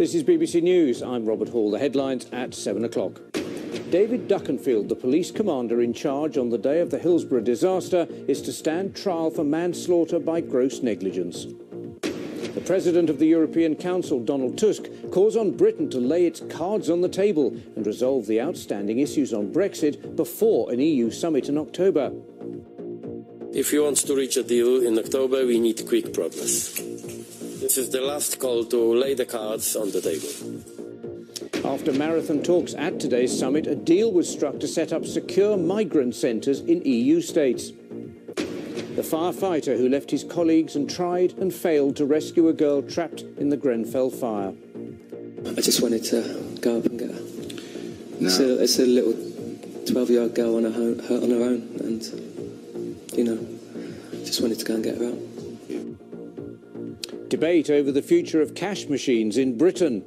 This is BBC News. I'm Robert Hall. The headlines at 7 o'clock. David Duckenfield, the police commander in charge on the day of the Hillsborough disaster, is to stand trial for manslaughter by gross negligence. The President of the European Council, Donald Tusk, calls on Britain to lay its cards on the table and resolve the outstanding issues on Brexit before an EU summit in October. If we want to reach a deal in October, we need quick progress. This is the last call to lay the cards on the table. After marathon talks at today's summit, a deal was struck to set up secure migrant centres in EU states. The firefighter who left his colleagues and tried and failed to rescue a girl trapped in the Grenfell fire. I just wanted to go up and get her. No. It's, a, it's a little 12 year old girl on her, on her own, and you know, just wanted to go and get her out. Debate over the future of cash machines in Britain.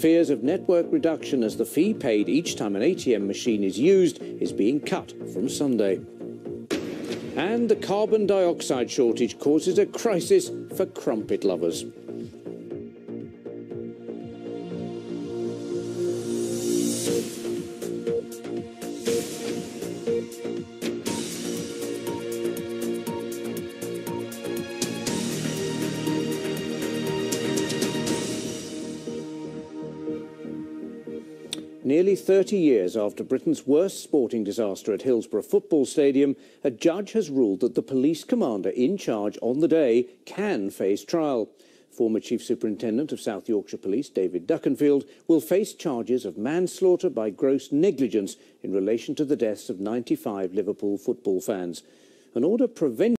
Fears of network reduction as the fee paid each time an ATM machine is used is being cut from Sunday. And the carbon dioxide shortage causes a crisis for crumpet lovers. Nearly 30 years after Britain's worst sporting disaster at Hillsborough Football Stadium, a judge has ruled that the police commander in charge on the day can face trial. Former Chief Superintendent of South Yorkshire Police, David Duckenfield, will face charges of manslaughter by gross negligence in relation to the deaths of 95 Liverpool football fans. An order preventing